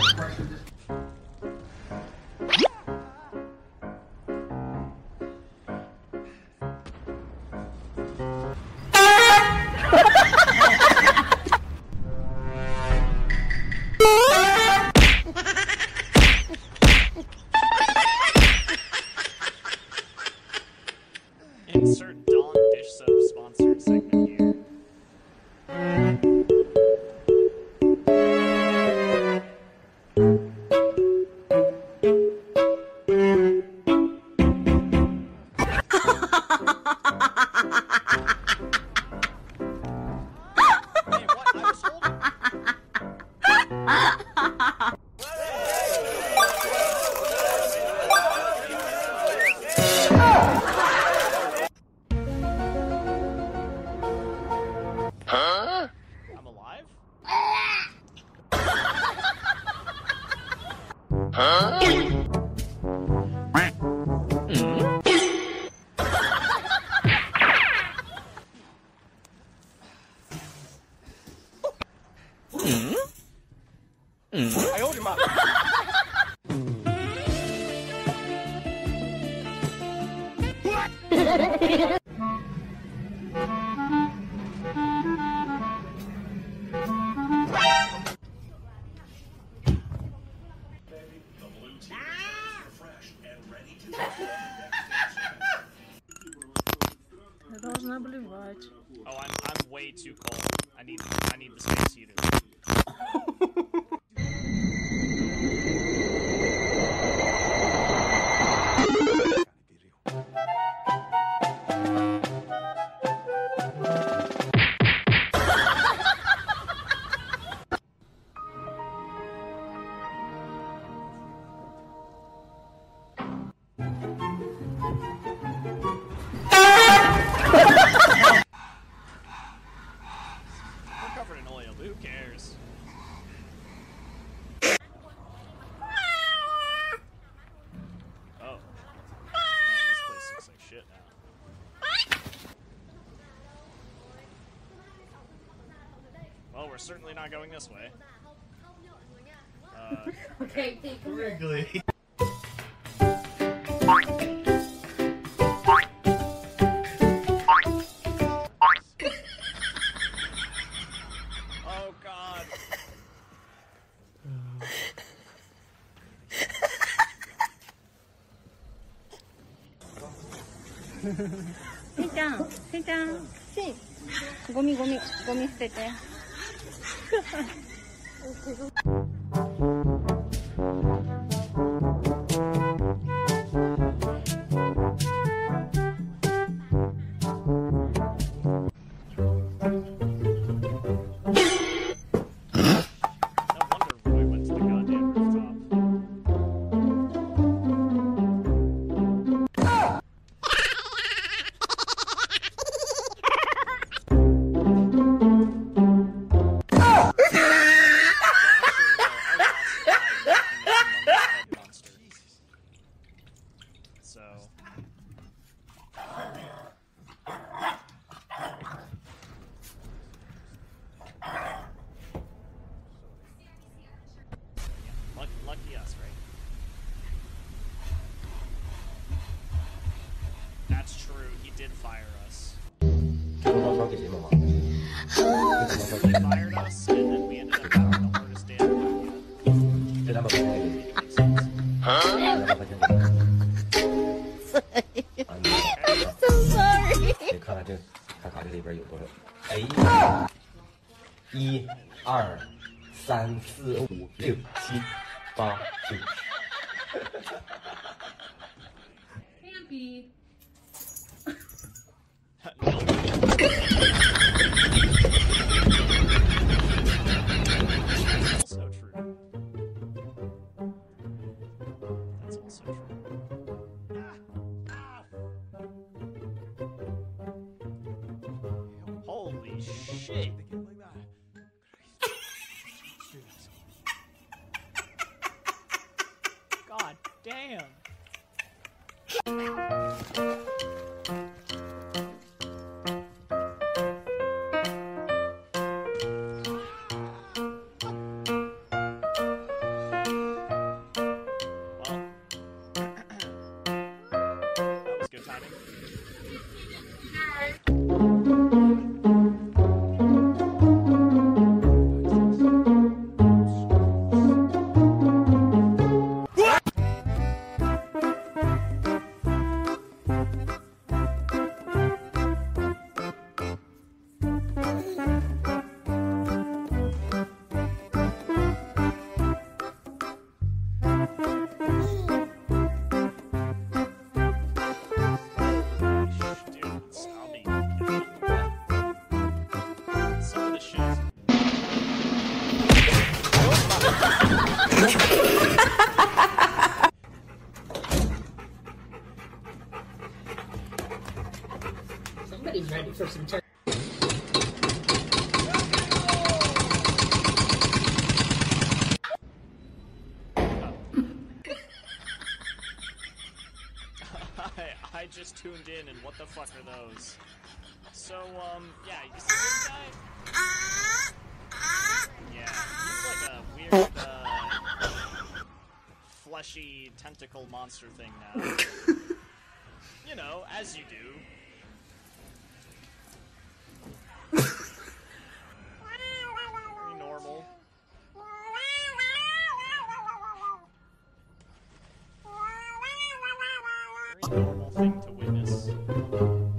Insert certainly not going this way. Uh, Okay, take a Wrigley. oh god.せいちゃん、せいちゃん、せい。ゴミゴミ、ゴミ捨てて。 did fire us. monster thing now. you know, as you do. normal. normal thing to witness.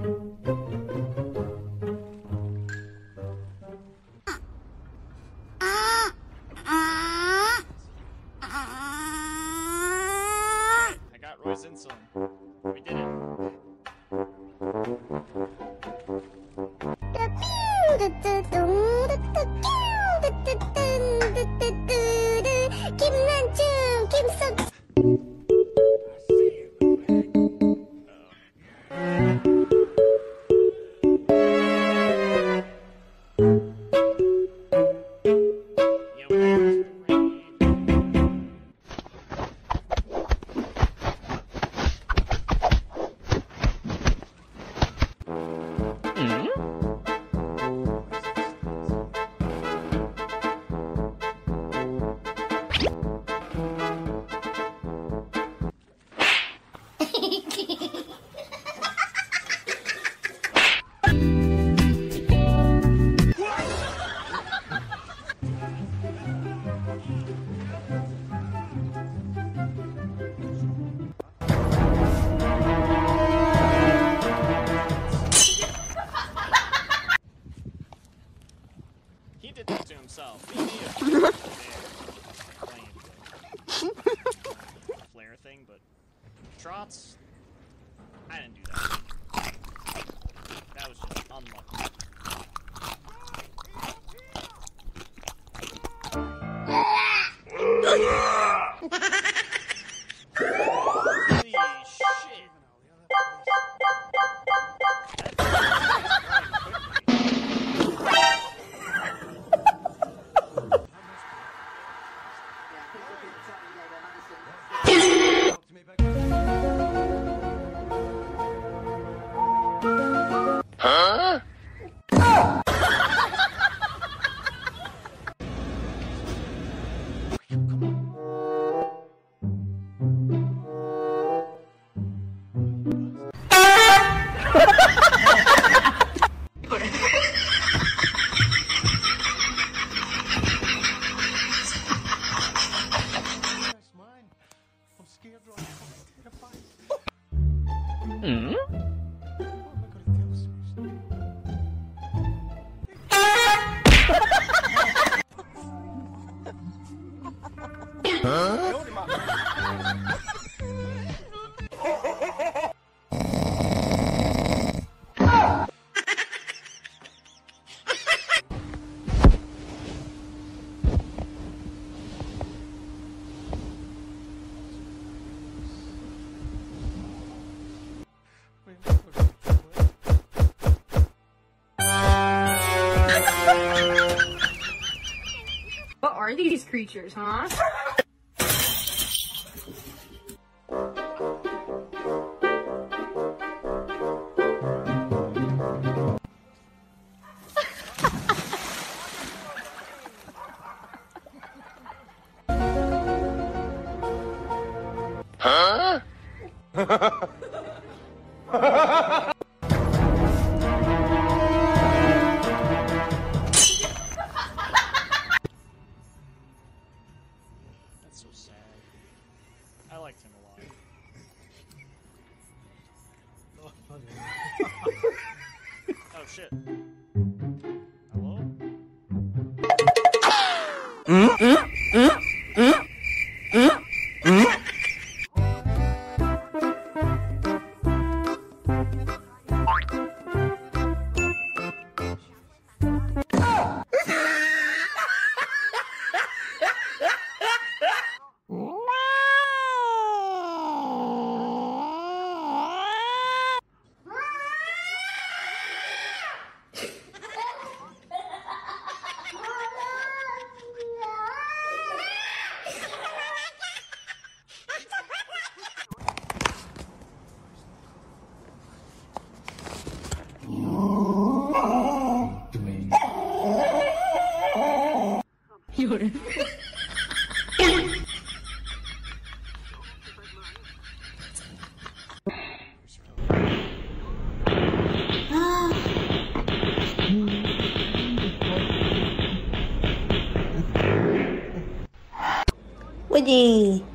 Creatures, huh? 会的。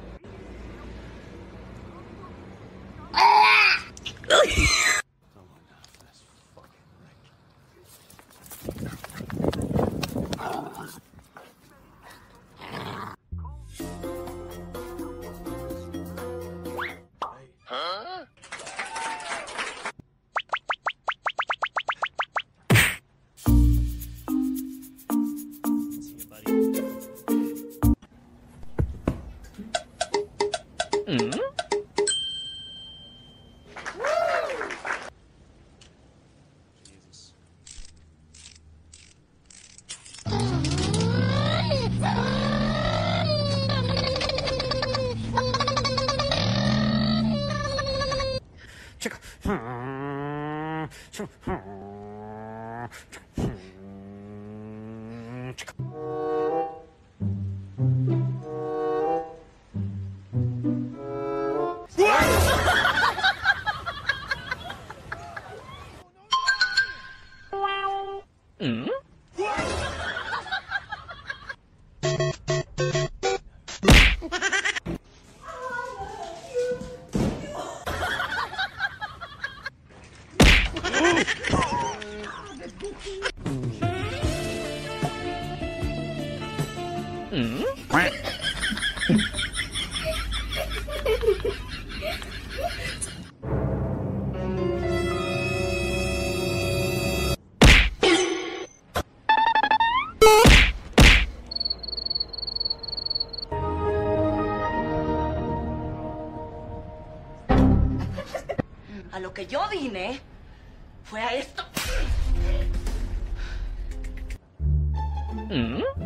A lo que yo vine fue a esto. ¿Mm?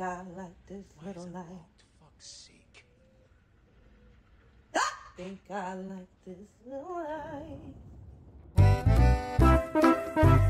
i like this Why little life. Fuck's sake. Ah! Like this little life.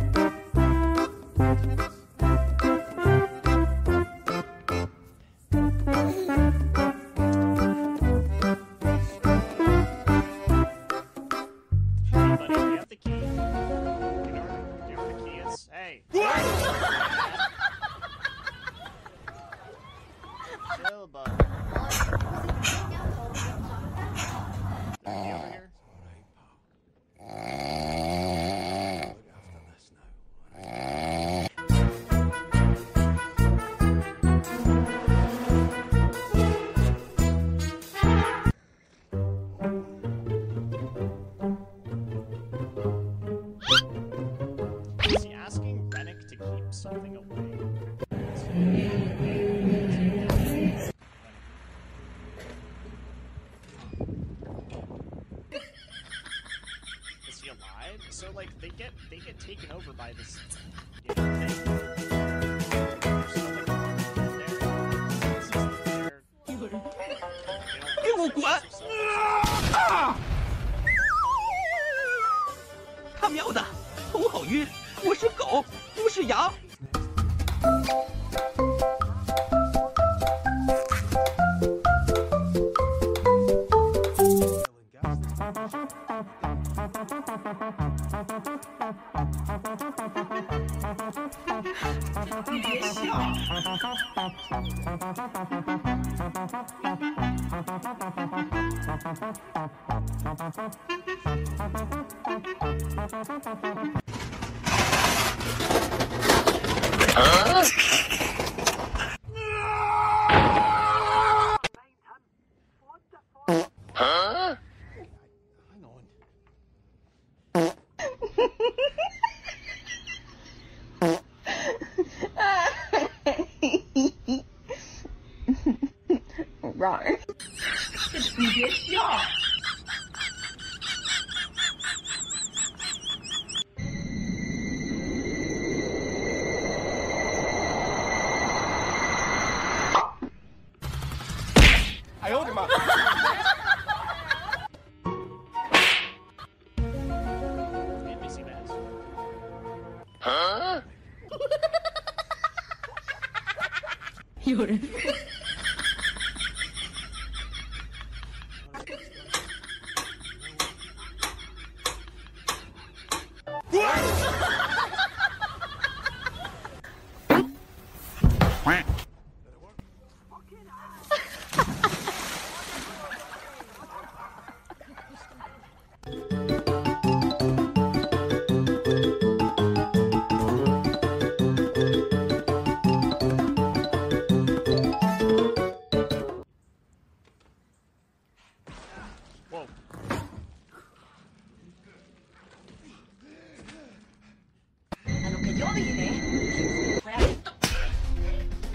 Huh?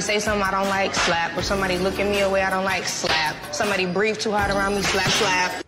somebody say something I don't like, slap. Or somebody look at me a way I don't like, slap. Somebody breathe too hard around me, slap, slap.